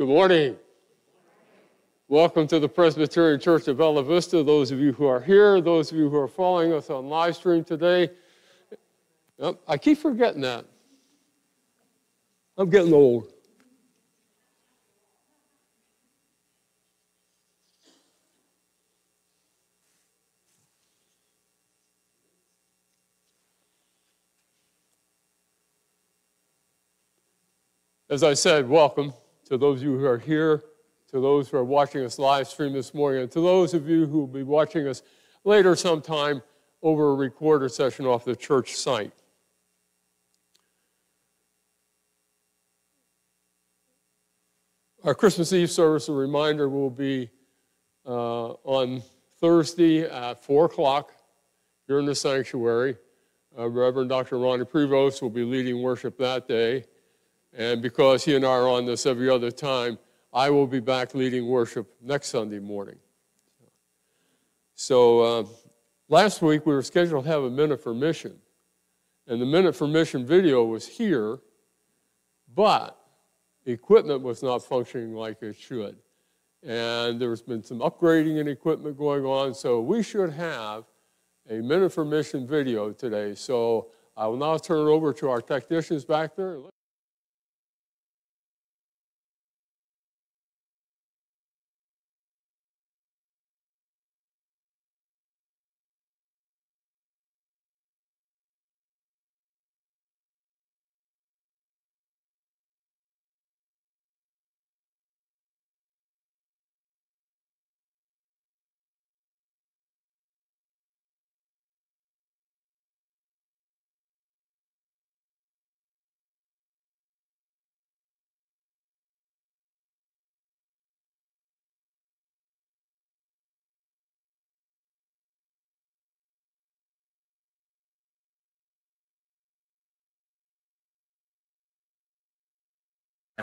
Good morning. Welcome to the Presbyterian Church of Bella Vista. Those of you who are here, those of you who are following us on live stream today. I keep forgetting that. I'm getting old. As I said, welcome to those of you who are here, to those who are watching us live stream this morning, and to those of you who will be watching us later sometime over a recorder session off the church site. Our Christmas Eve service, a reminder, will be uh, on Thursday at 4 o'clock here in the sanctuary. Uh, Reverend Dr. Ronnie Prevost will be leading worship that day. And because he and I are on this every other time, I will be back leading worship next Sunday morning. So uh, last week we were scheduled to have a Minute for Mission. And the Minute for Mission video was here, but equipment was not functioning like it should. And there's been some upgrading in equipment going on, so we should have a Minute for Mission video today. So I will now turn it over to our technicians back there.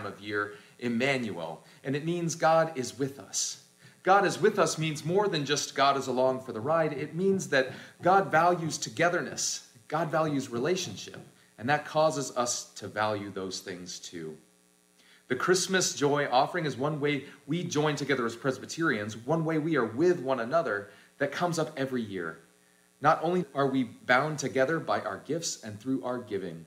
Of year, Emmanuel, and it means God is with us. God is with us means more than just God is along for the ride. It means that God values togetherness, God values relationship, and that causes us to value those things too. The Christmas joy offering is one way we join together as Presbyterians, one way we are with one another that comes up every year. Not only are we bound together by our gifts and through our giving,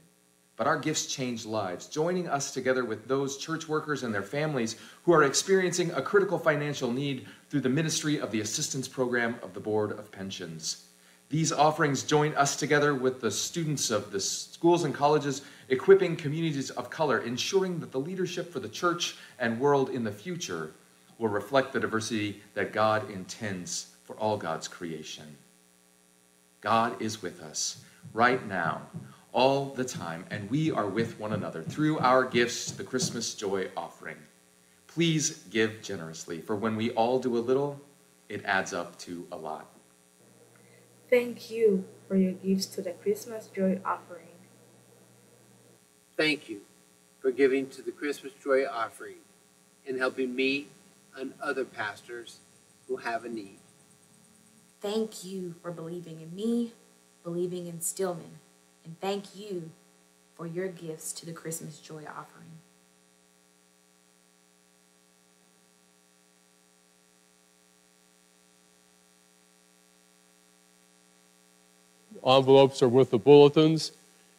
but our gifts change lives, joining us together with those church workers and their families who are experiencing a critical financial need through the ministry of the assistance program of the Board of Pensions. These offerings join us together with the students of the schools and colleges, equipping communities of color, ensuring that the leadership for the church and world in the future will reflect the diversity that God intends for all God's creation. God is with us right now all the time, and we are with one another through our gifts to the Christmas joy offering. Please give generously, for when we all do a little, it adds up to a lot. Thank you for your gifts to the Christmas joy offering. Thank you for giving to the Christmas joy offering and helping me and other pastors who have a need. Thank you for believing in me, believing in Stillman and thank you for your gifts to the Christmas Joy offering. Envelopes are with the bulletins.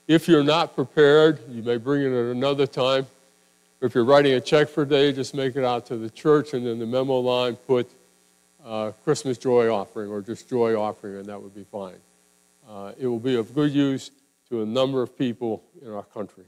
If you're not prepared, you may bring it at another time. If you're writing a check for a day, just make it out to the church and then the memo line put uh, Christmas joy offering or just joy offering, and that would be fine. Uh, it will be of good use to a number of people in our country.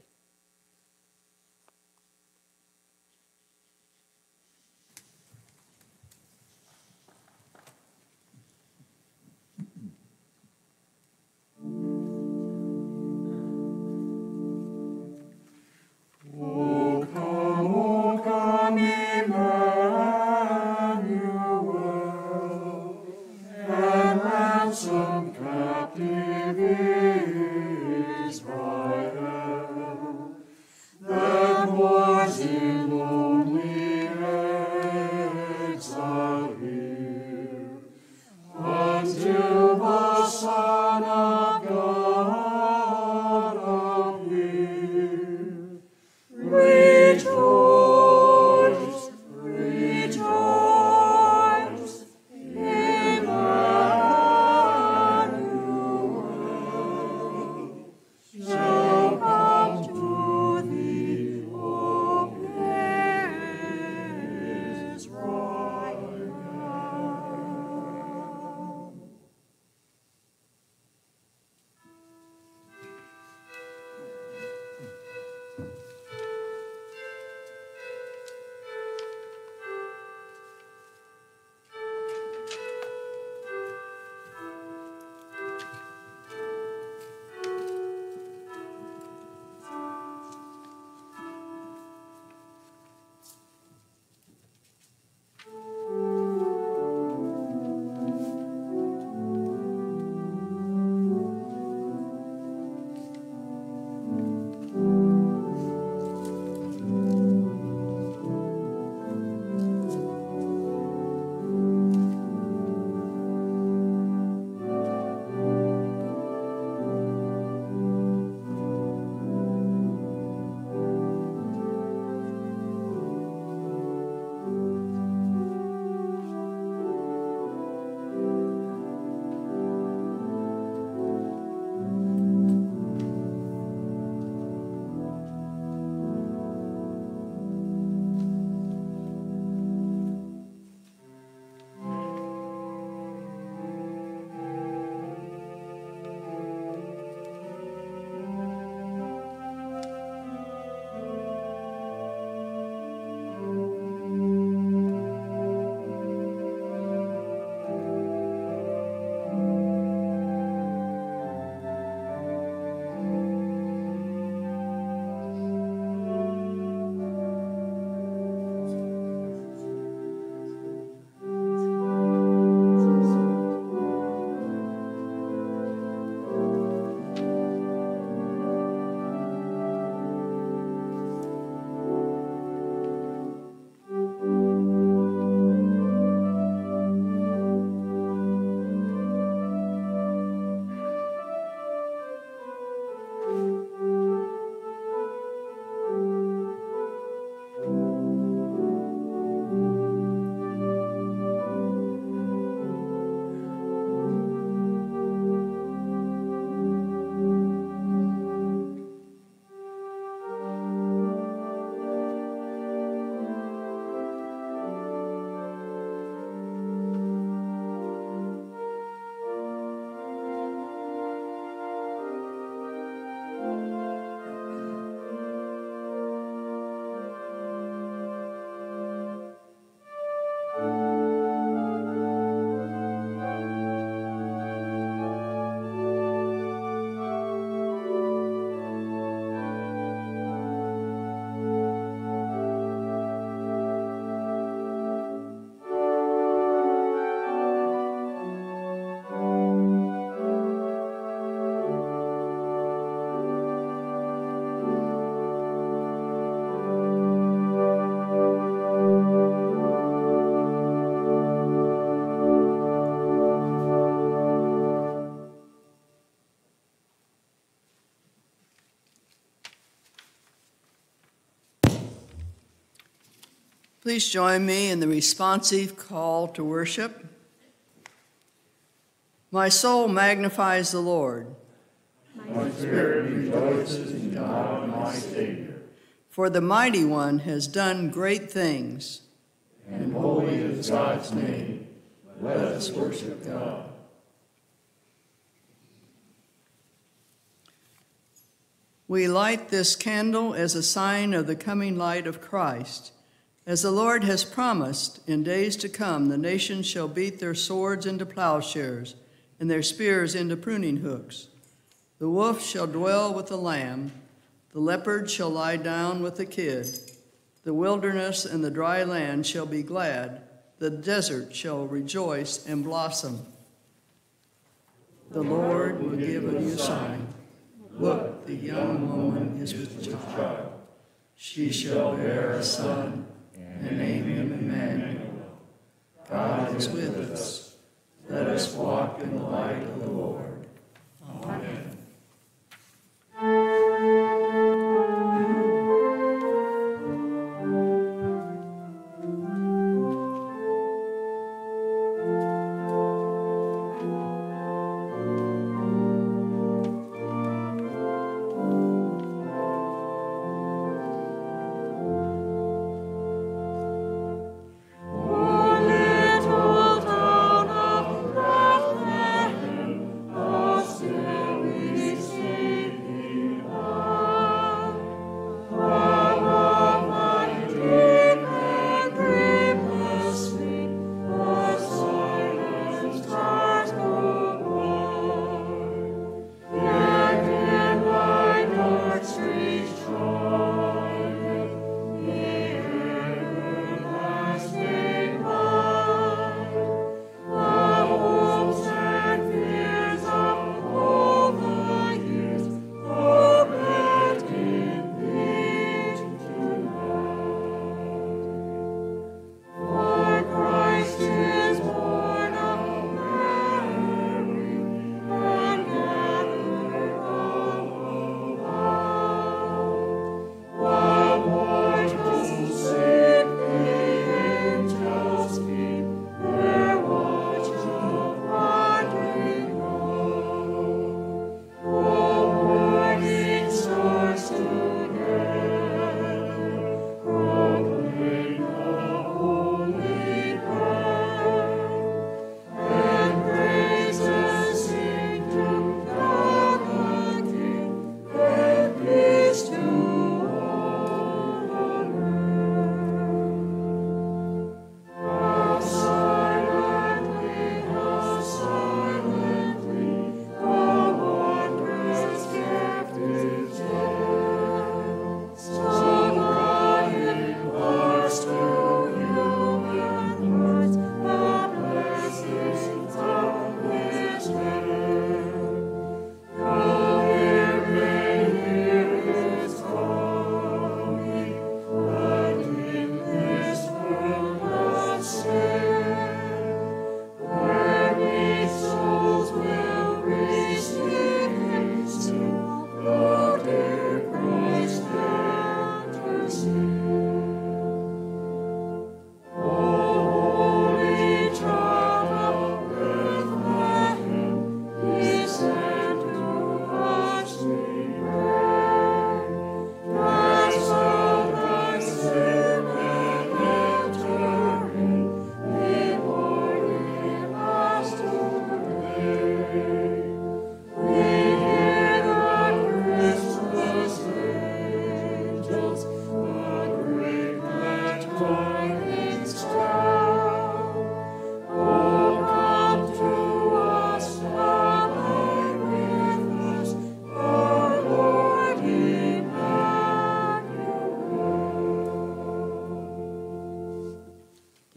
Please join me in the responsive call to worship. My soul magnifies the Lord. My spirit rejoices in God my Savior. For the mighty one has done great things. And holy is God's name. Let us worship God. We light this candle as a sign of the coming light of Christ. As the Lord has promised, in days to come the nations shall beat their swords into plowshares and their spears into pruning hooks. The wolf shall dwell with the lamb, the leopard shall lie down with the kid. The wilderness and the dry land shall be glad, the desert shall rejoice and blossom. The Lord will give a new sign. Look, the young woman is with child. She shall bear a son, and name him Emmanuel. God is with us. Let us walk in the light of the Lord. Amen.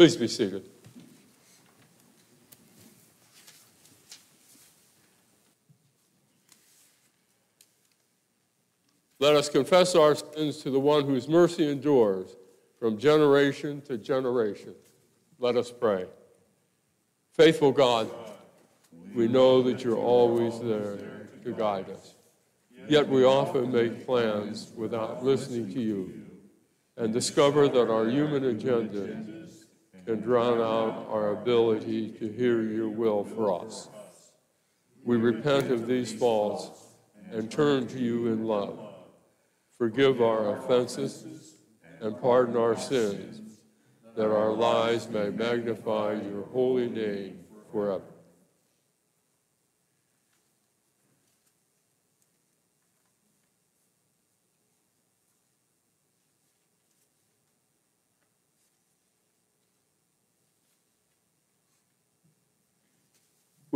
Please be seated. Let us confess our sins to the one whose mercy endures from generation to generation. Let us pray. Faithful God, we know that you're always there to guide us. Yet we often make plans without listening to you. and discover that our human agenda can drown out our ability to hear your will for us. We repent of these faults and turn to you in love. Forgive our offenses and pardon our sins, that our lives may magnify your holy name forever.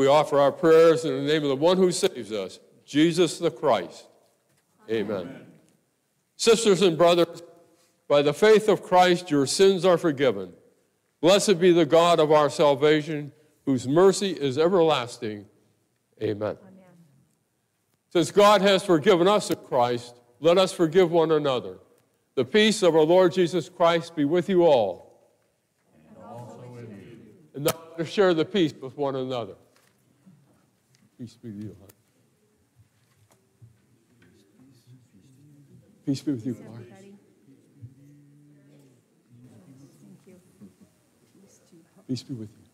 We offer our prayers in the name of the one who saves us, Jesus the Christ. Amen. Sisters and brothers, by the faith of Christ, your sins are forgiven. Blessed be the God of our salvation, whose mercy is everlasting. Amen. Since God has forgiven us in Christ, let us forgive one another. The peace of our Lord Jesus Christ be with you all. And also with you. And now to share the peace with one another. Peace be with you, hon. Peace be with you, Clark. Peace be with you.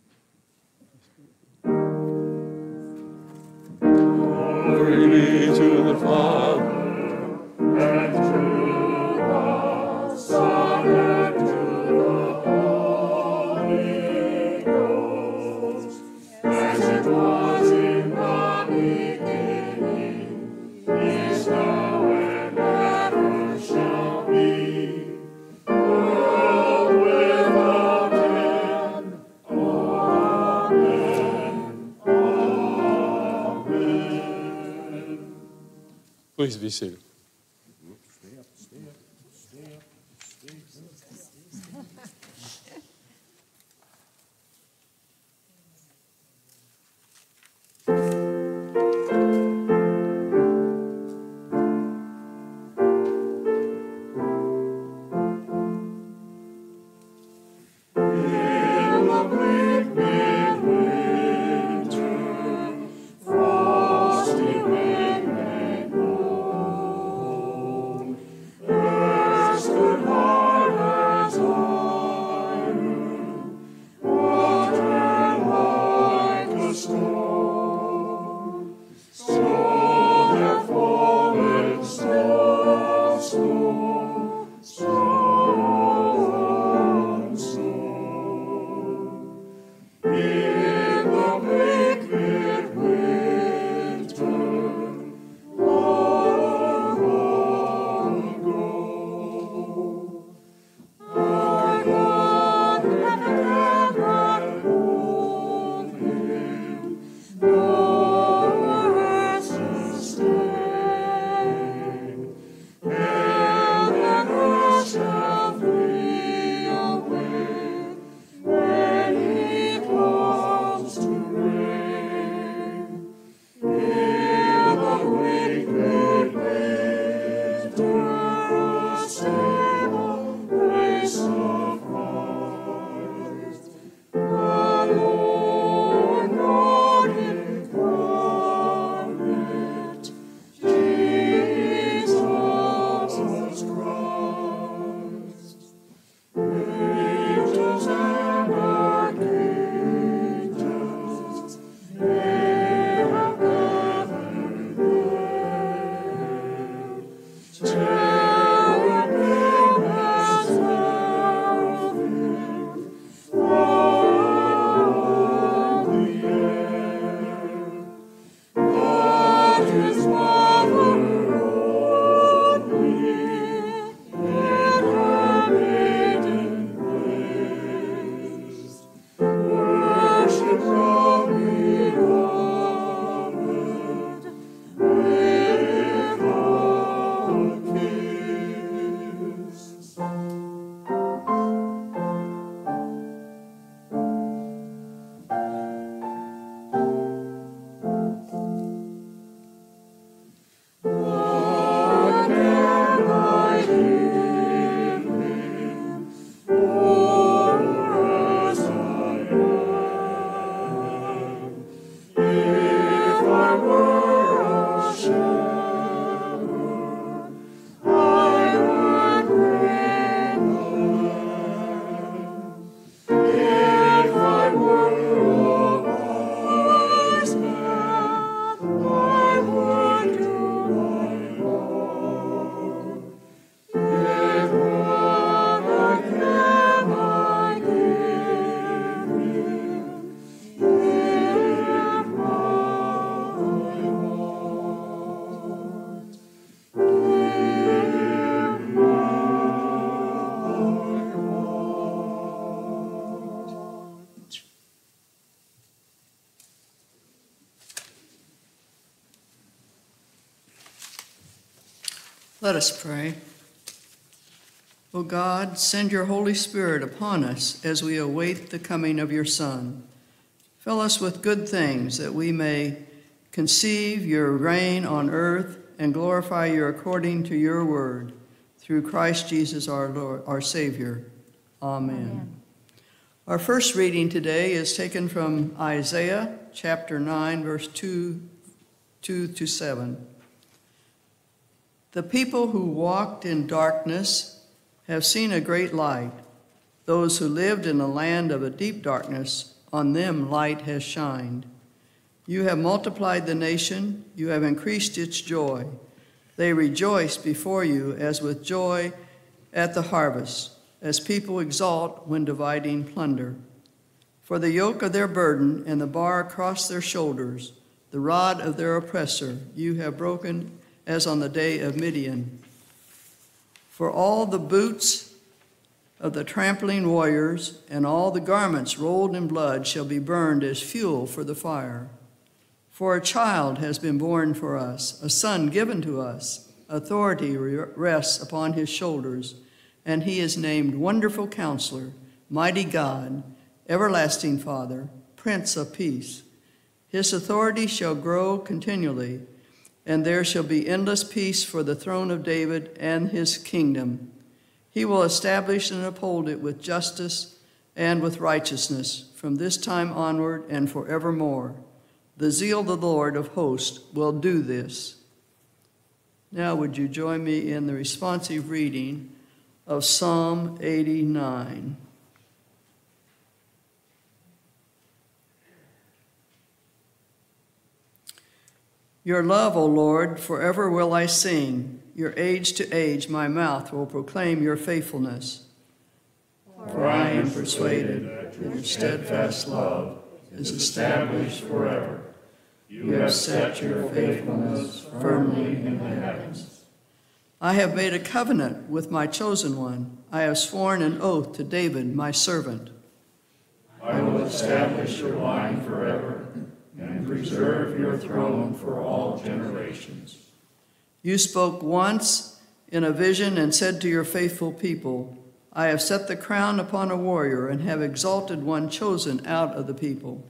Let us pray. O God, send your Holy Spirit upon us as we await the coming of your Son. Fill us with good things that we may conceive your reign on earth and glorify you according to your word. Through Christ Jesus our Lord, our Savior. Amen. Amen. Our first reading today is taken from Isaiah chapter 9, verse 2, 2 to 7. The people who walked in darkness have seen a great light. Those who lived in a land of a deep darkness, on them light has shined. You have multiplied the nation, you have increased its joy. They rejoice before you as with joy at the harvest, as people exult when dividing plunder. For the yoke of their burden and the bar across their shoulders, the rod of their oppressor, you have broken as on the day of Midian. For all the boots of the trampling warriors and all the garments rolled in blood shall be burned as fuel for the fire. For a child has been born for us, a son given to us. Authority rests upon his shoulders, and he is named Wonderful Counselor, Mighty God, Everlasting Father, Prince of Peace. His authority shall grow continually, and there shall be endless peace for the throne of David and his kingdom. He will establish and uphold it with justice and with righteousness from this time onward and forevermore. The zeal of the Lord of hosts will do this. Now, would you join me in the responsive reading of Psalm 89? Your love, O Lord, forever will I sing. Your age to age, my mouth will proclaim your faithfulness. For I am persuaded that your steadfast love is established forever. You have set your faithfulness firmly in the heavens. I have made a covenant with my chosen one. I have sworn an oath to David, my servant. I will establish your line forever and preserve your throne for all generations. You spoke once in a vision and said to your faithful people, I have set the crown upon a warrior and have exalted one chosen out of the people.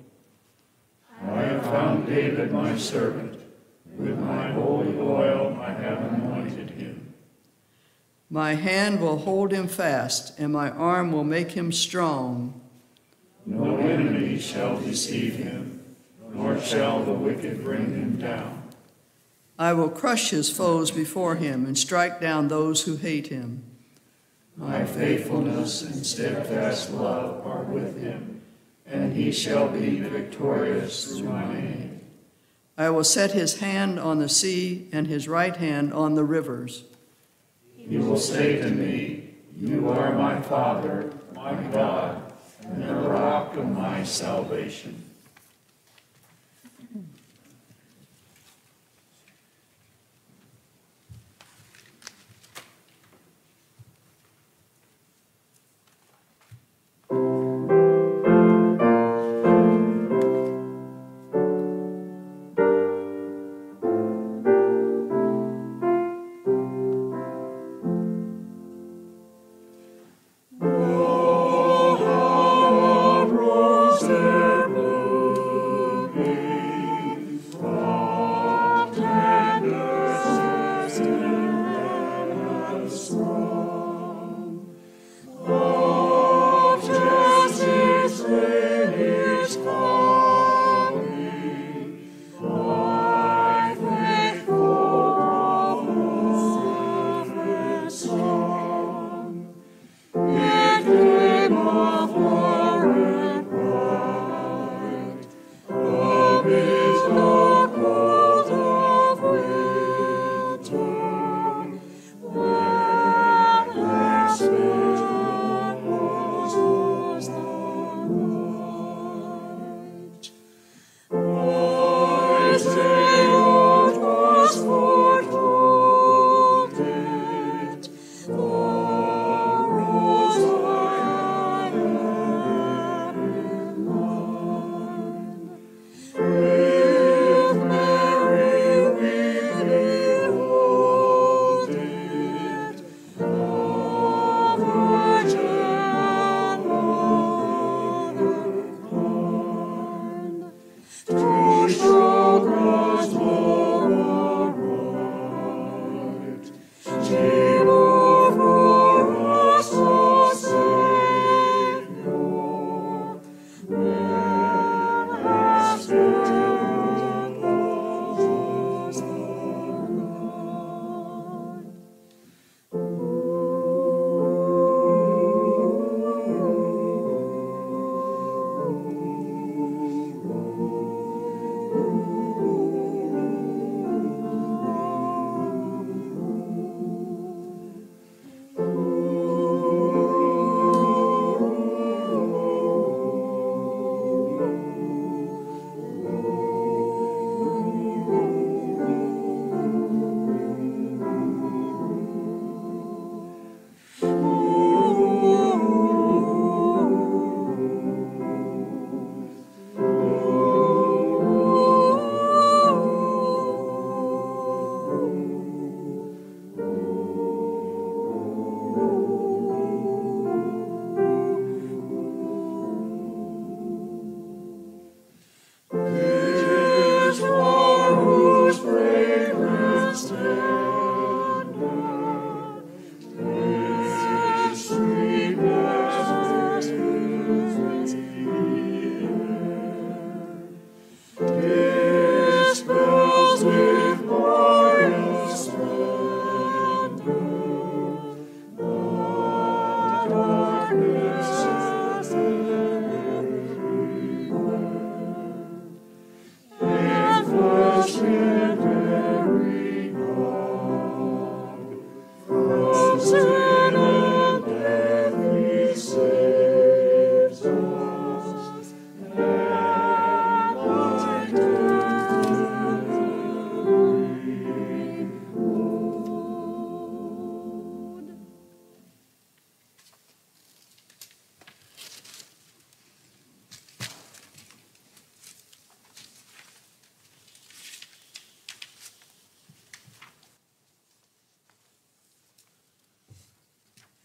I have found David my servant. With my holy oil I have anointed him. My hand will hold him fast, and my arm will make him strong. No enemy shall deceive him, nor shall the wicked bring him down. I will crush his foes before him and strike down those who hate him. My faithfulness and steadfast love are with him and he shall be victorious through my name. I will set his hand on the sea and his right hand on the rivers. He will say to me, You are my Father, my God, and the rock of my salvation.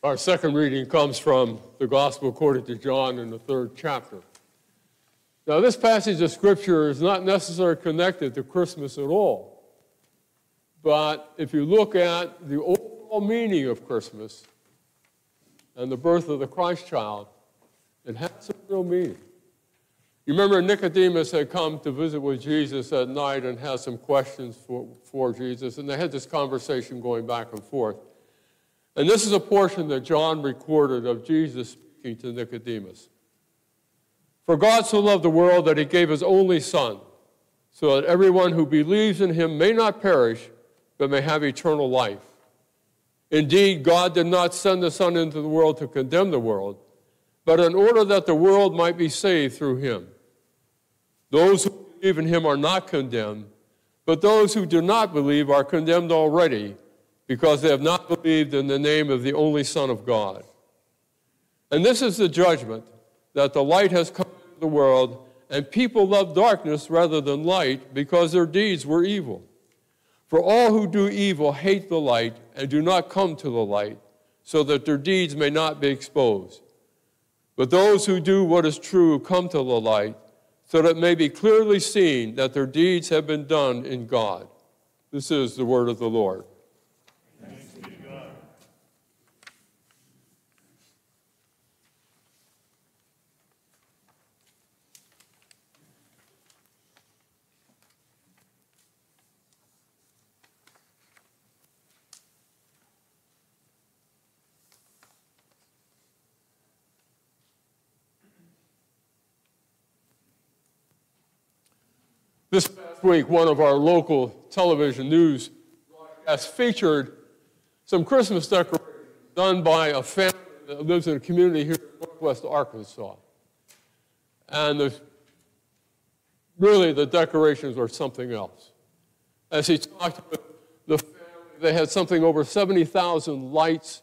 Our second reading comes from the Gospel according to John in the third chapter. Now, this passage of Scripture is not necessarily connected to Christmas at all. But if you look at the overall meaning of Christmas and the birth of the Christ child, it has some real meaning. You remember Nicodemus had come to visit with Jesus at night and had some questions for, for Jesus, and they had this conversation going back and forth. And this is a portion that John recorded of Jesus speaking to Nicodemus. For God so loved the world that he gave his only Son, so that everyone who believes in him may not perish, but may have eternal life. Indeed, God did not send the Son into the world to condemn the world, but in order that the world might be saved through him. Those who believe in him are not condemned, but those who do not believe are condemned already because they have not believed in the name of the only Son of God. And this is the judgment that the light has come into the world, and people love darkness rather than light because their deeds were evil. For all who do evil hate the light and do not come to the light, so that their deeds may not be exposed. But those who do what is true come to the light, so that it may be clearly seen that their deeds have been done in God. This is the word of the Lord. This past week, one of our local television news broadcasts featured some Christmas decorations done by a family that lives in a community here in northwest Arkansas. And the, really, the decorations were something else. As he talked with the family, they had something over 70,000 lights,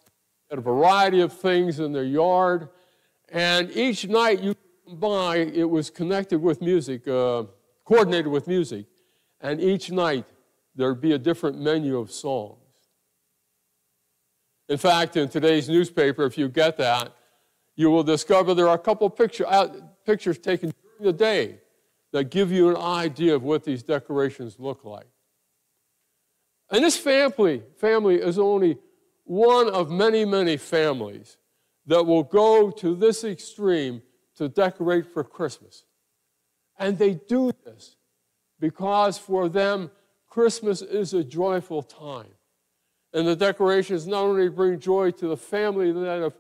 had a variety of things in their yard, and each night you come by, it was connected with music. Uh, coordinated with music, and each night there'd be a different menu of songs. In fact, in today's newspaper, if you get that, you will discover there are a couple picture, uh, pictures taken during the day that give you an idea of what these decorations look like. And this family, family is only one of many, many families that will go to this extreme to decorate for Christmas. And they do this because for them, Christmas is a joyful time. And the decorations not only bring joy to the family that have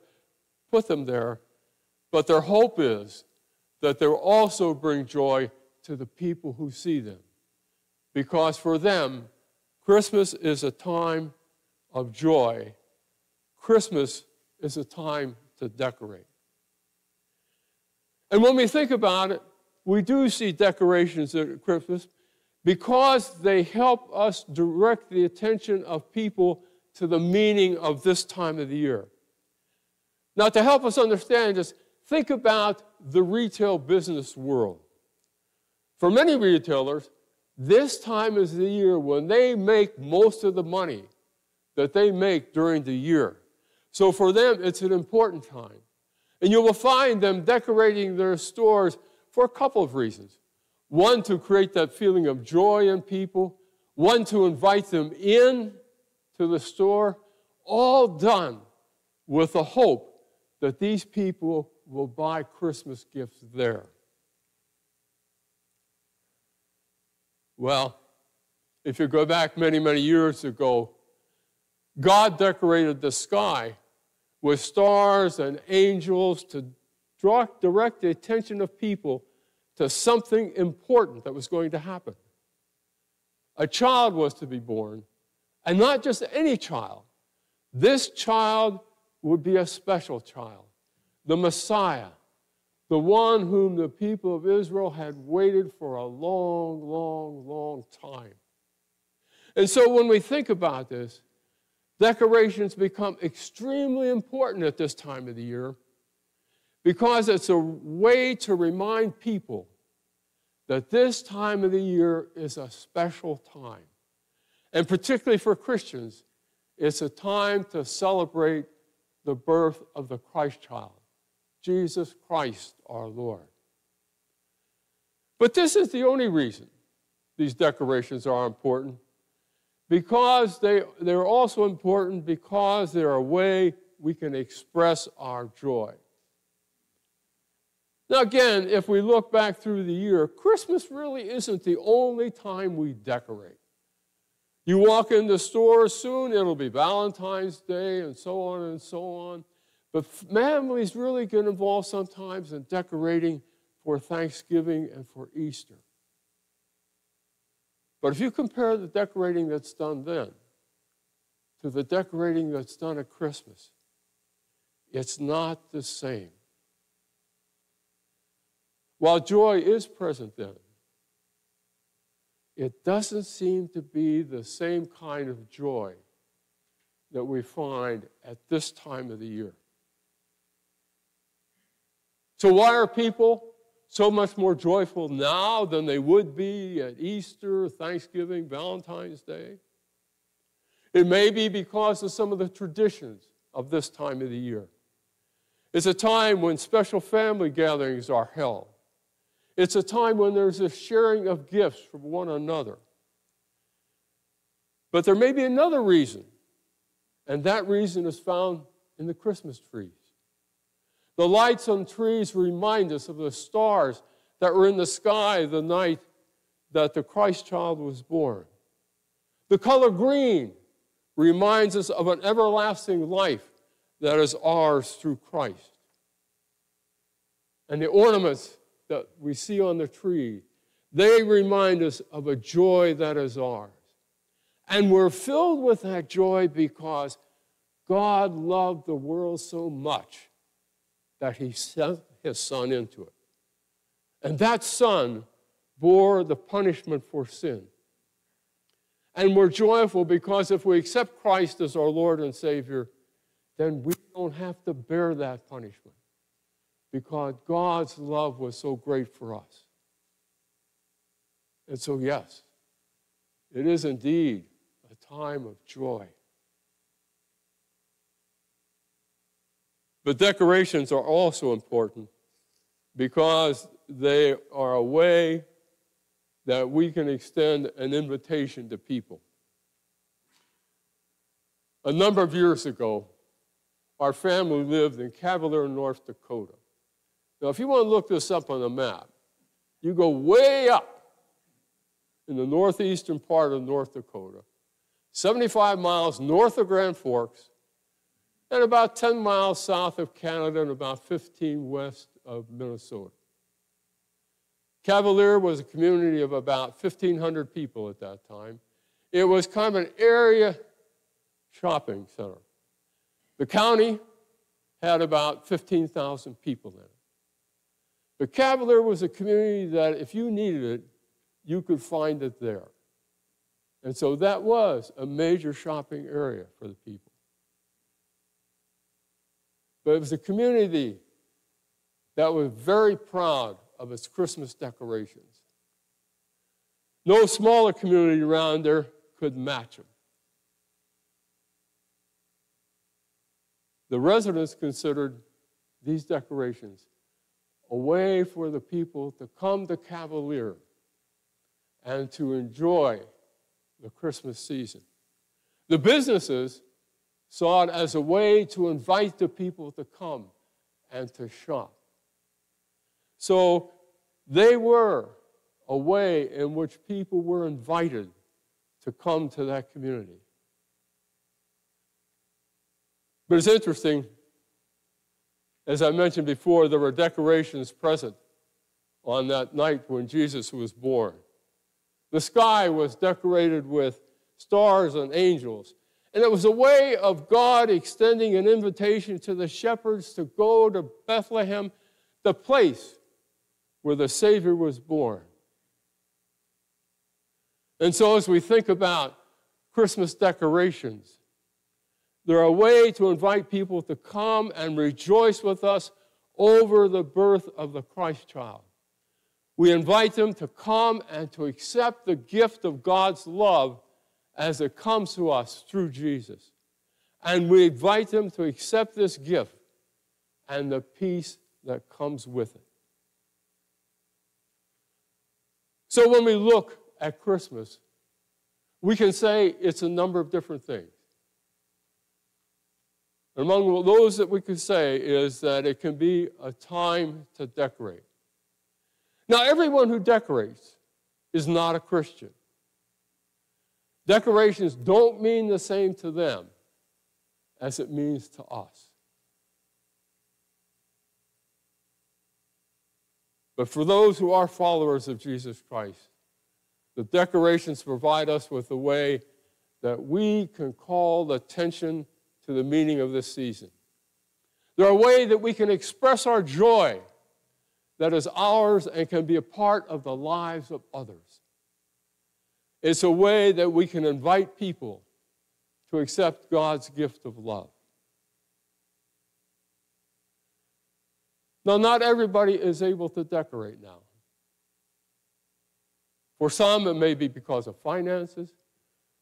put them there, but their hope is that they will also bring joy to the people who see them. Because for them, Christmas is a time of joy. Christmas is a time to decorate. And when we think about it, we do see decorations at Christmas because they help us direct the attention of people to the meaning of this time of the year. Now, to help us understand this, think about the retail business world. For many retailers, this time is the year when they make most of the money that they make during the year. So for them, it's an important time. And you will find them decorating their stores for a couple of reasons. One, to create that feeling of joy in people, one, to invite them in to the store, all done with the hope that these people will buy Christmas gifts there. Well, if you go back many, many years ago, God decorated the sky with stars and angels to draw, direct the attention of people to something important that was going to happen. A child was to be born, and not just any child. This child would be a special child, the Messiah, the one whom the people of Israel had waited for a long, long, long time. And so when we think about this, decorations become extremely important at this time of the year because it's a way to remind people that this time of the year is a special time. And particularly for Christians, it's a time to celebrate the birth of the Christ child, Jesus Christ our Lord. But this is the only reason these decorations are important because they, they're also important because they're a way we can express our joy. Now, again, if we look back through the year, Christmas really isn't the only time we decorate. You walk in the store soon, it'll be Valentine's Day and so on and so on. But families really get involved sometimes in decorating for Thanksgiving and for Easter. But if you compare the decorating that's done then to the decorating that's done at Christmas, it's not the same. While joy is present then, it doesn't seem to be the same kind of joy that we find at this time of the year. So, why are people so much more joyful now than they would be at Easter, Thanksgiving, Valentine's Day? It may be because of some of the traditions of this time of the year. It's a time when special family gatherings are held. It's a time when there's a sharing of gifts from one another. But there may be another reason, and that reason is found in the Christmas trees. The lights on trees remind us of the stars that were in the sky the night that the Christ child was born. The color green reminds us of an everlasting life that is ours through Christ. And the ornaments that we see on the tree, they remind us of a joy that is ours. And we're filled with that joy because God loved the world so much that he sent his son into it. And that son bore the punishment for sin. And we're joyful because if we accept Christ as our Lord and Savior, then we don't have to bear that punishment because God's love was so great for us. And so, yes, it is indeed a time of joy. But decorations are also important because they are a way that we can extend an invitation to people. A number of years ago, our family lived in Cavalier, North Dakota. Now, if you want to look this up on the map, you go way up in the northeastern part of North Dakota, 75 miles north of Grand Forks, and about 10 miles south of Canada and about 15 west of Minnesota. Cavalier was a community of about 1,500 people at that time. It was kind of an area shopping center. The county had about 15,000 people in it. But Cavalier was a community that if you needed it, you could find it there. And so that was a major shopping area for the people. But it was a community that was very proud of its Christmas decorations. No smaller community around there could match them. The residents considered these decorations a way for the people to come to Cavalier and to enjoy the Christmas season. The businesses saw it as a way to invite the people to come and to shop. So they were a way in which people were invited to come to that community. But it's interesting as I mentioned before, there were decorations present on that night when Jesus was born. The sky was decorated with stars and angels. And it was a way of God extending an invitation to the shepherds to go to Bethlehem, the place where the Savior was born. And so, as we think about Christmas decorations, they're a way to invite people to come and rejoice with us over the birth of the Christ child. We invite them to come and to accept the gift of God's love as it comes to us through Jesus. And we invite them to accept this gift and the peace that comes with it. So when we look at Christmas, we can say it's a number of different things. Among those that we could say is that it can be a time to decorate. Now, everyone who decorates is not a Christian. Decorations don't mean the same to them as it means to us. But for those who are followers of Jesus Christ, the decorations provide us with a way that we can call attention to the meaning of this season. They're a way that we can express our joy that is ours and can be a part of the lives of others. It's a way that we can invite people to accept God's gift of love. Now, not everybody is able to decorate now. For some, it may be because of finances.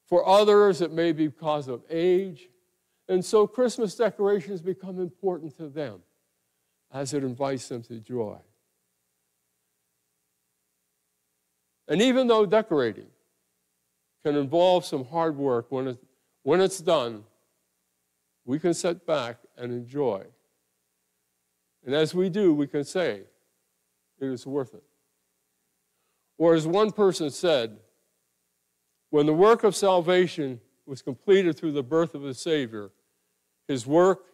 For others, it may be because of age. And so Christmas decorations become important to them as it invites them to joy. And even though decorating can involve some hard work, when, it, when it's done, we can sit back and enjoy. And as we do, we can say, it is worth it. Or as one person said, when the work of salvation was completed through the birth of the Savior, his work,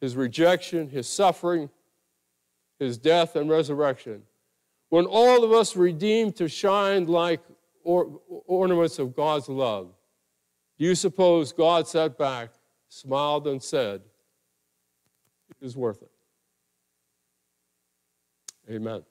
his rejection, his suffering, his death and resurrection. When all of us redeemed to shine like or, ornaments of God's love, do you suppose God sat back, smiled, and said, It is worth it? Amen.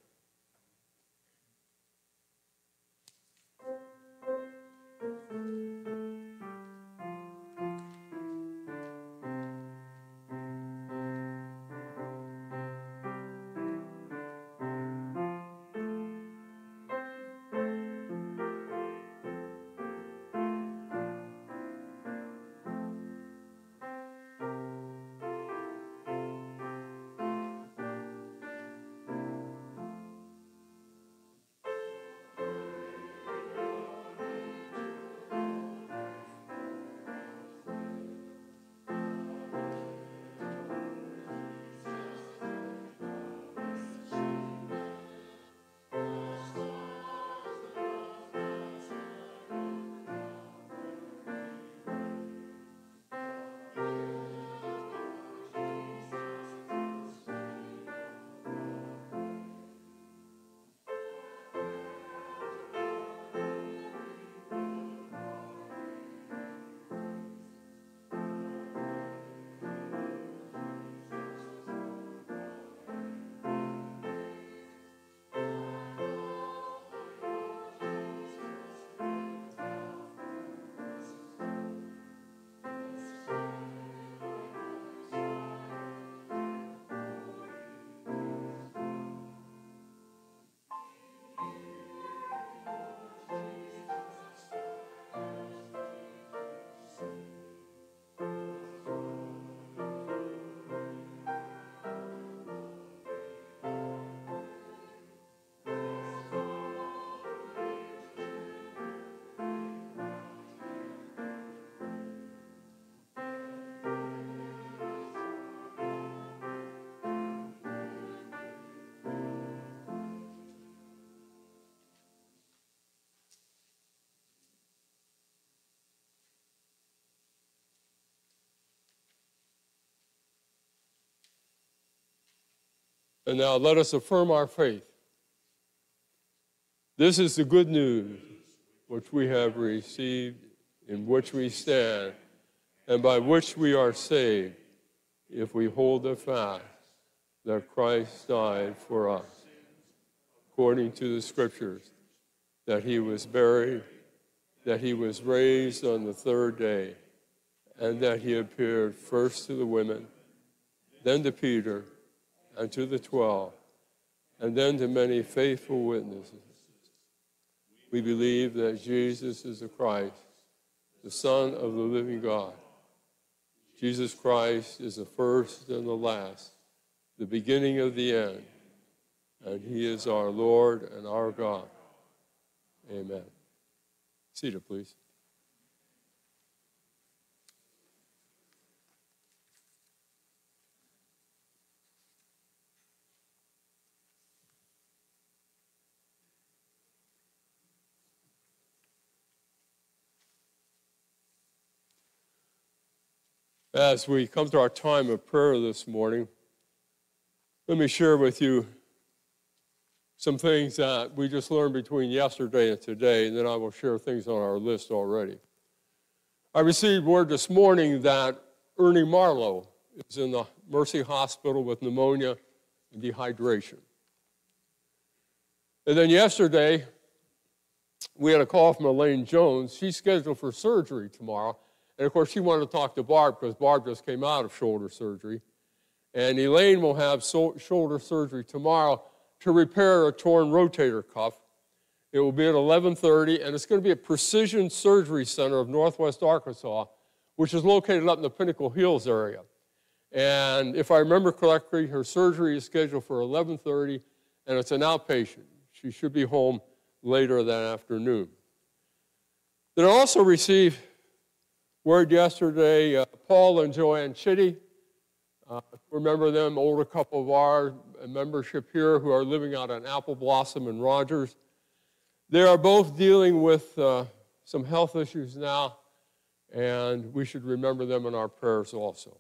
And now let us affirm our faith. This is the good news which we have received, in which we stand, and by which we are saved, if we hold the fact that Christ died for us, according to the Scriptures, that he was buried, that he was raised on the third day, and that he appeared first to the women, then to Peter and to the twelve, and then to many faithful witnesses. We believe that Jesus is the Christ, the Son of the living God, Jesus Christ is the first and the last, the beginning of the end, and he is our Lord and our God. Amen. Seated, please. As we come to our time of prayer this morning, let me share with you some things that we just learned between yesterday and today, and then I will share things on our list already. I received word this morning that Ernie Marlowe is in the Mercy Hospital with pneumonia and dehydration. And then yesterday, we had a call from Elaine Jones. She's scheduled for surgery tomorrow. And of course, she wanted to talk to Barb because Barb just came out of shoulder surgery. And Elaine will have so shoulder surgery tomorrow to repair a torn rotator cuff. It will be at 11:30, and it's going to be at Precision Surgery Center of Northwest Arkansas, which is located up in the Pinnacle Hills area. And if I remember correctly, her surgery is scheduled for 11:30, and it's an outpatient. She should be home later that afternoon. Then I also received word yesterday, uh, Paul and Joanne Chitty. Uh, remember them, older couple of our membership here who are living out on Apple Blossom and Rogers. They are both dealing with uh, some health issues now, and we should remember them in our prayers also.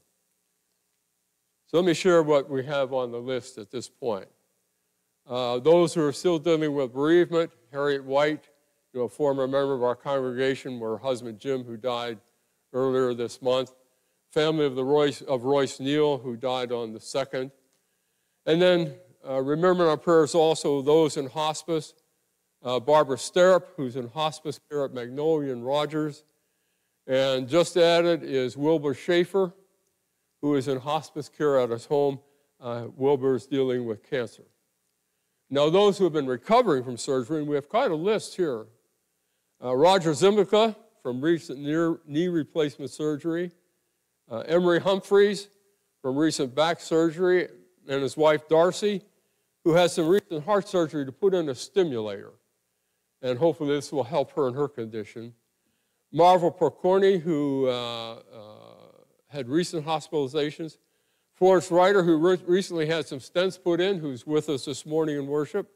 So let me share what we have on the list at this point. Uh, those who are still dealing with bereavement, Harriet White, you know, a former member of our congregation, her husband Jim, who died earlier this month. Family of, the Royce, of Royce Neal, who died on the 2nd. And then uh, remember our prayers also those in hospice. Uh, Barbara Sterup, who's in hospice here at Magnolia and Rogers. And just added is Wilbur Schaefer, who is in hospice care at his home. Uh, Wilbur is dealing with cancer. Now, those who have been recovering from surgery, and we have quite a list here. Uh, Roger Zimmica, from recent knee replacement surgery, uh, Emery Humphreys from recent back surgery, and his wife Darcy, who has some recent heart surgery to put in a stimulator. And hopefully this will help her in her condition. Marvel Procorny, who uh, uh, had recent hospitalizations. Forrest Ryder, who re recently had some stents put in, who's with us this morning in worship.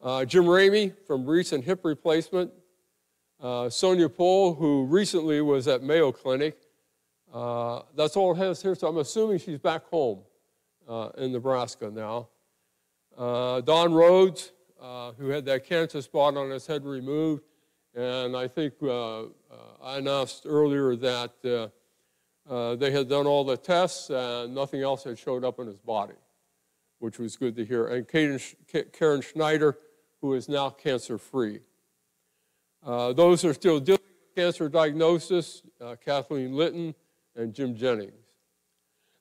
Uh, Jim Ramey from recent hip replacement. Uh, Sonia Pohl, who recently was at Mayo Clinic. Uh, that's all it has here, so I'm assuming she's back home uh, in Nebraska now. Uh, Don Rhodes, uh, who had that cancer spot on his head removed, and I think uh, I announced earlier that they had done all the tests and nothing else had showed up in his body, which was good to hear. And Karen Schneider, who is now cancer free. Uh, those are still dealing with cancer diagnosis, uh, Kathleen Litton and Jim Jennings.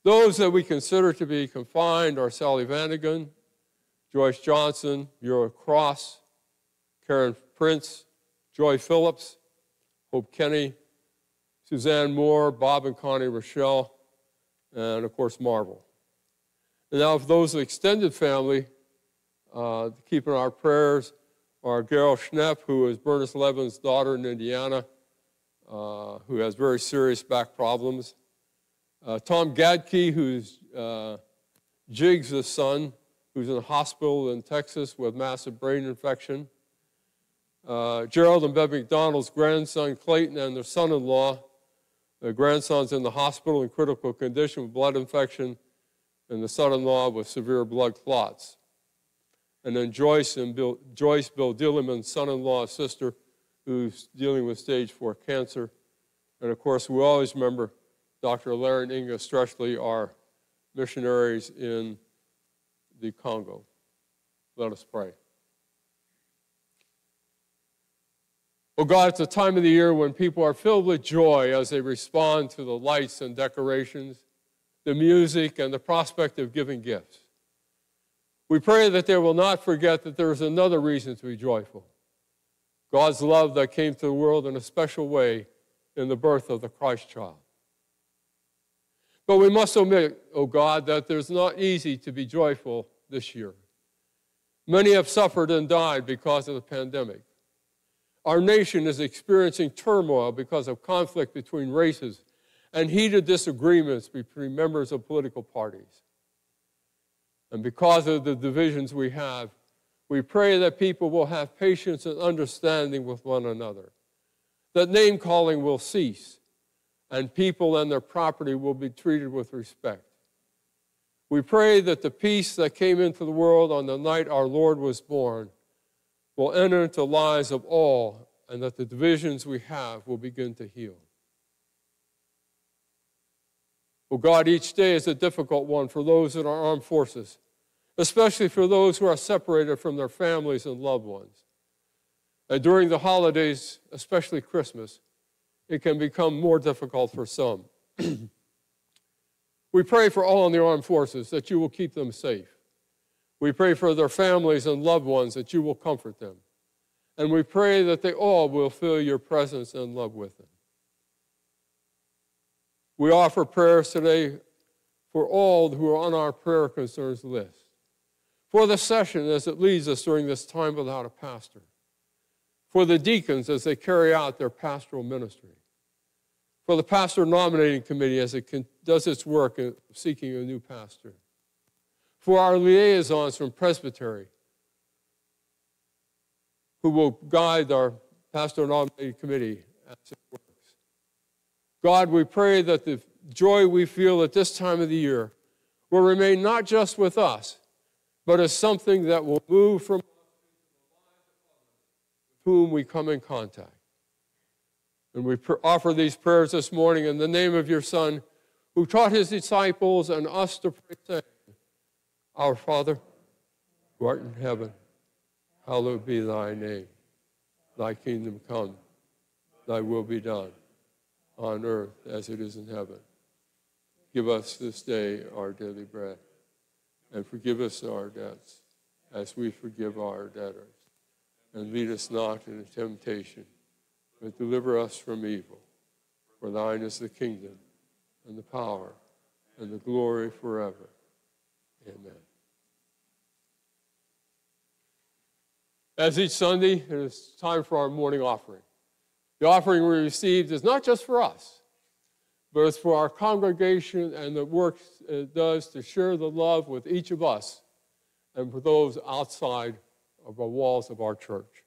Those that we consider to be confined are Sally Vanagan, Joyce Johnson, Bureau Cross, Karen Prince, Joy Phillips, Hope Kenny, Suzanne Moore, Bob and Connie Rochelle, and of course Marvel. And now for those of extended family, uh, our prayers, or Gail Schnepp, who is Bernice Levin's daughter in Indiana, uh, who has very serious back problems. Uh, Tom Gadke, who's uh, son, who's in a hospital in Texas with massive brain infection. Uh, Gerald and Bev McDonald's grandson, Clayton, and their son-in-law. The grandson's in the hospital in critical condition with blood infection, and the son-in-law with severe blood clots and then Joyce and Bill, Joyce, Bill Dillerman's son-in-law, sister, who's dealing with stage four cancer. And of course, we always remember Dr. Larry and Inga Stretchley are missionaries in the Congo. Let us pray. Oh God, it's a time of the year when people are filled with joy as they respond to the lights and decorations, the music, and the prospect of giving gifts. We pray that they will not forget that there is another reason to be joyful God's love that came to the world in a special way in the birth of the Christ child. But we must admit, O oh God, that it's not easy to be joyful this year. Many have suffered and died because of the pandemic. Our nation is experiencing turmoil because of conflict between races and heated disagreements between members of political parties. And because of the divisions we have, we pray that people will have patience and understanding with one another, that name calling will cease, and people and their property will be treated with respect. We pray that the peace that came into the world on the night our Lord was born will enter into the lives of all, and that the divisions we have will begin to heal. Well, God, each day is a difficult one for those in our armed forces, especially for those who are separated from their families and loved ones. And during the holidays, especially Christmas, it can become more difficult for some. we pray for all in the armed forces that you will keep them safe. We pray for their families and loved ones that you will comfort them. And we pray that they all will feel your presence and love with them. We offer prayers today for all who are on our prayer concerns list, for the session as it leads us during this time without a pastor, for the deacons as they carry out their pastoral ministry, for the pastor nominating committee as it does its work in seeking a new pastor, for our liaisons from presbytery. Who will guide our pastor nominating committee as it works. God, we pray that the joy we feel at this time of the year will remain not just with us, but as something that will move from whom we come in contact. And we offer these prayers this morning in the name of your Son, who taught his disciples and us to pray, saying, Our Father, who art in heaven, hallowed be thy name. Thy kingdom come, thy will be done on earth as it is in heaven. Give us this day our daily bread, and forgive us our debts as we forgive our debtors. And lead us not into temptation, but deliver us from evil. For thine is the kingdom, and the power, and the glory forever. Amen. As each Sunday, it is time for our morning offering. The offering we received is not just for us, but it's for our congregation and the work it does to share the love with each of us and for those outside of the walls of our church.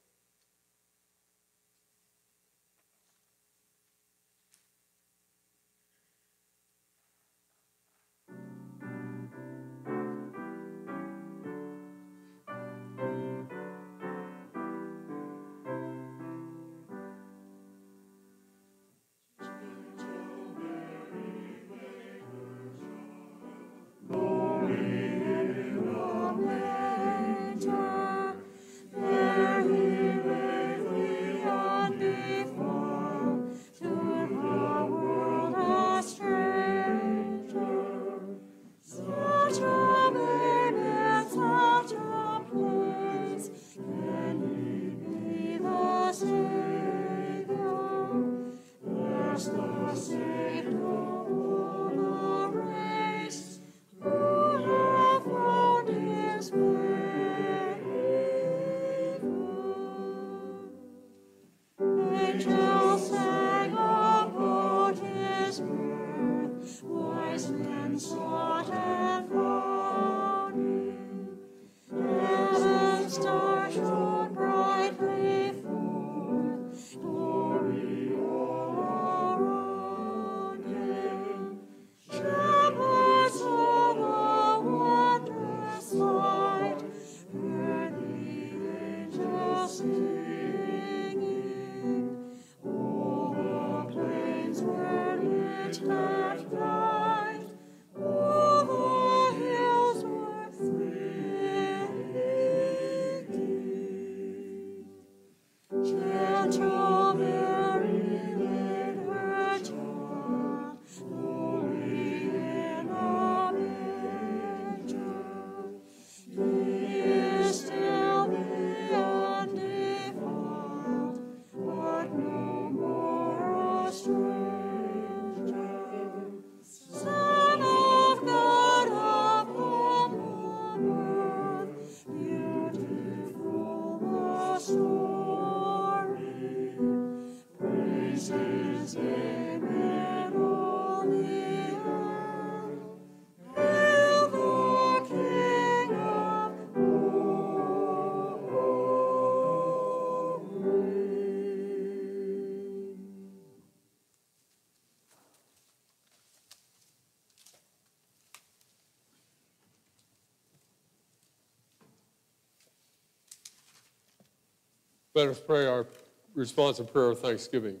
Let us pray our responsive prayer of thanksgiving.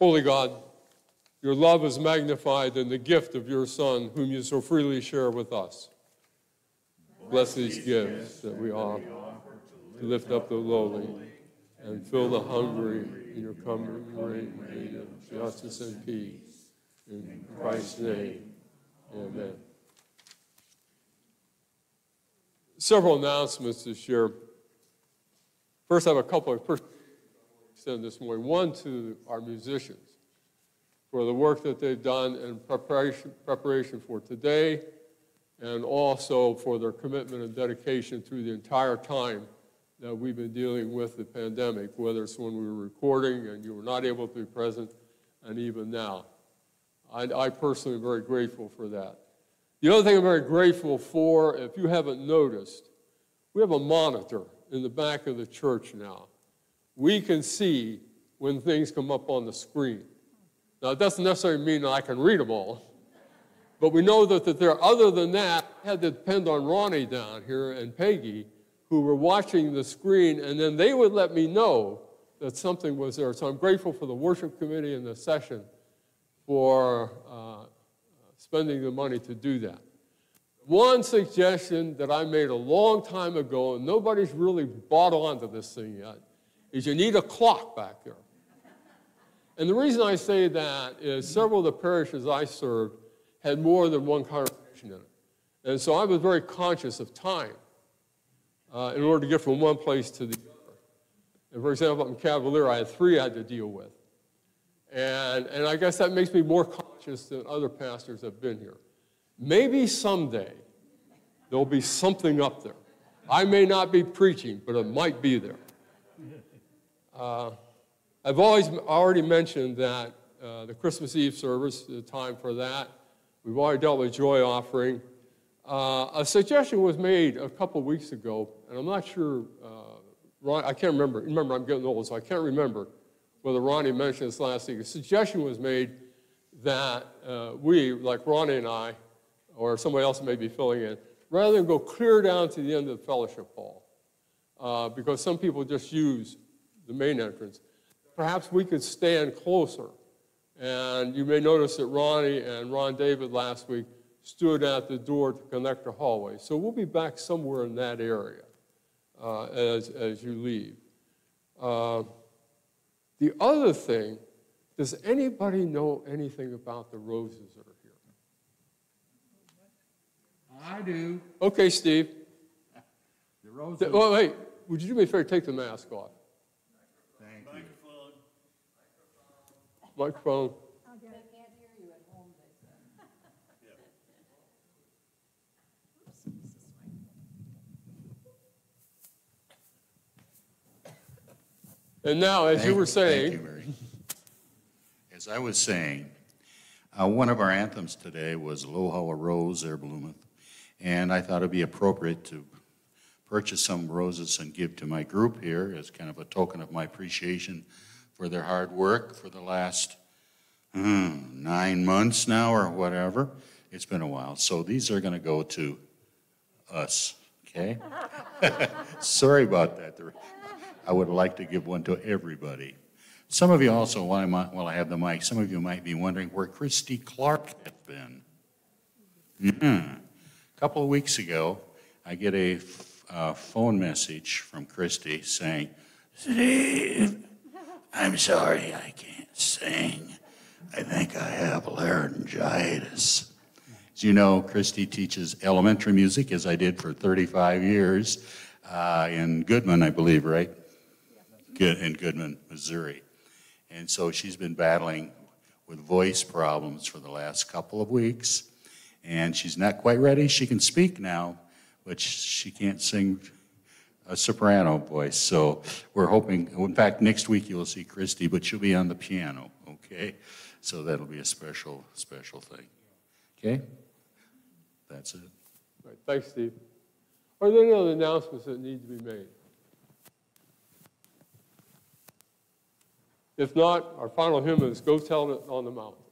Holy God, your love is magnified in the gift of your Son, whom you so freely share with us. Bless these gifts that we offer to lift up the lowly and fill the hungry in your coming reign of justice and peace. In Christ's name, amen. Several announcements this year. First, I have a couple of extend this morning. One to our musicians for the work that they've done in preparation, preparation for today, and also for their commitment and dedication through the entire time that we've been dealing with the pandemic, whether it's when we were recording and you were not able to be present, and even now. I, I personally am very grateful for that. The other thing I'm very grateful for, if you haven't noticed, we have a monitor in the back of the church now. We can see when things come up on the screen. Now, it doesn't necessarily mean I can read them all, but we know that, that there, other than that, had to depend on Ronnie down here and Peggy, who were watching the screen, and then they would let me know that something was there. So I'm grateful for the worship committee and the session for uh, spending the money to do that. One suggestion that I made a long time ago, and nobody's really bought onto this thing yet, is you need a clock back there. And the reason I say that is several of the parishes I served had more than one congregation in it. And so I was very conscious of time uh, in order to get from one place to the other. And for example, in Cavalier, I had three I had to deal with. And, and I guess that makes me more conscious than other pastors have been here. Maybe someday there'll be something up there. I may not be preaching, but it might be there. Uh, I've always already mentioned that uh, the Christmas Eve service, the time for that. We've already dealt with joy offering. Uh, a suggestion was made a couple weeks ago, and I'm not sure, uh, Ron, I can't remember. Remember, I'm getting old, so I can't remember whether Ronnie mentioned this last week. A suggestion was made that uh, we, like Ronnie and I, or somebody else may be filling in, rather than go clear down to the end of the fellowship hall, uh, because some people just use the main entrance, perhaps we could stand closer. And you may notice that Ronnie and Ron David last week stood at the door to connect the hallway. So we'll be back somewhere in that area uh, as, as you leave. Uh, the other thing, does anybody know anything about the roses that are? I do. Okay, Steve. The roses. Th- Well, wait, would you do me a favor, take the mask off? Thank you. Microphone. Microphone. And now, as you Thank- were Thank saying, you, Mary. As I was saying, uh, one of our anthems today was Lo, How a Rose E'er Bloometh. And I thought it'd be appropriate to purchase some roses and give to my group here as kind of a token of my appreciation for their hard work for the last hmm, nine months now or whatever. It's been a while. So these are going to go to us, okay? Sorry about that. I would like to give one to everybody. Some of you also, while while I have the mic, some of you might be wondering where Christy Clark has been. Mhm. A couple of weeks ago, I get a f- uh, phone message from Christy saying, Steve, I'm sorry I can't sing. I think I have laryngitis. As you know, Christy teaches elementary music, as I did for 35 years uh, in Goodman, I believe, right? Good, in Goodman, Missouri. And so she's been battling with voice problems for the last couple of weeks. And she's not quite ready. She can speak now, but she can't sing a soprano voice. So we're hoping, in fact, next week you'll see Christy, but she'll be on the piano, okay? So that'll be a special, special thing. Okay? That's it. All right, thanks, Steve. Are there any other announcements that need to be made? If not, our final hymn is Go Tell It on the Mountain.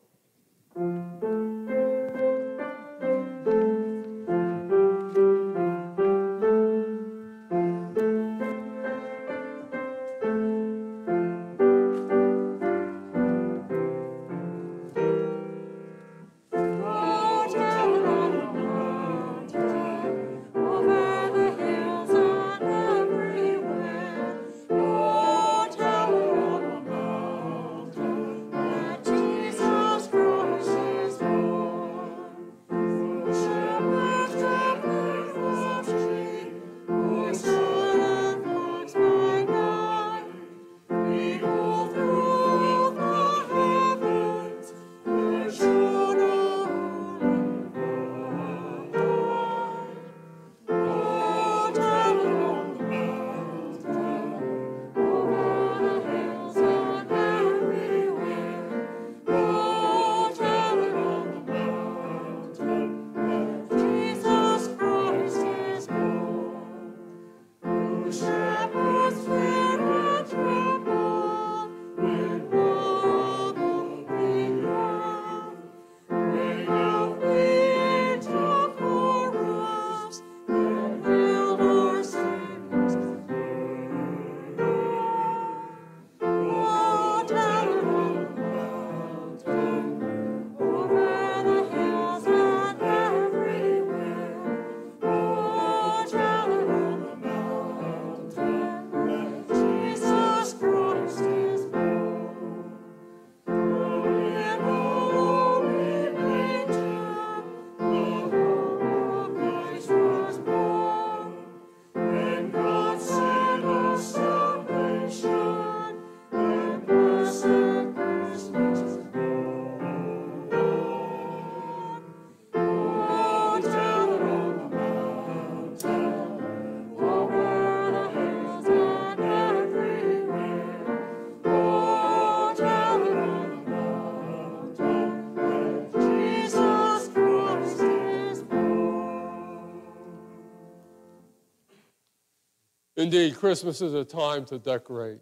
Indeed, Christmas is a time to decorate.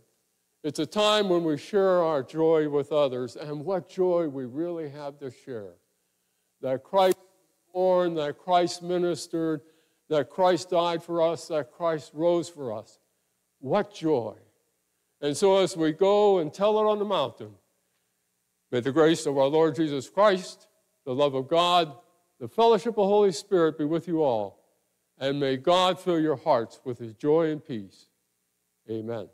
It's a time when we share our joy with others, and what joy we really have to share. That Christ was born, that Christ ministered, that Christ died for us, that Christ rose for us. What joy. And so, as we go and tell it on the mountain, may the grace of our Lord Jesus Christ, the love of God, the fellowship of Holy Spirit be with you all. And may God fill your hearts with his joy and peace. Amen.